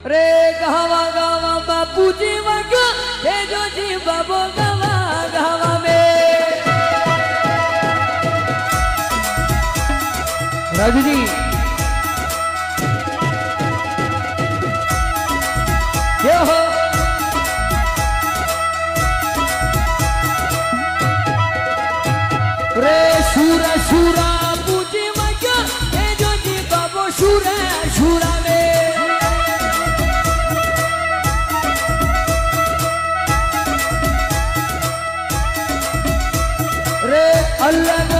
रे गावा गावा बापू जी वग हे जो जी बाबो गावा गावा में। रवि जी। ये रे सूरा सूरा पूजी वग हे जो जी बाबो सूरा सूरा Allah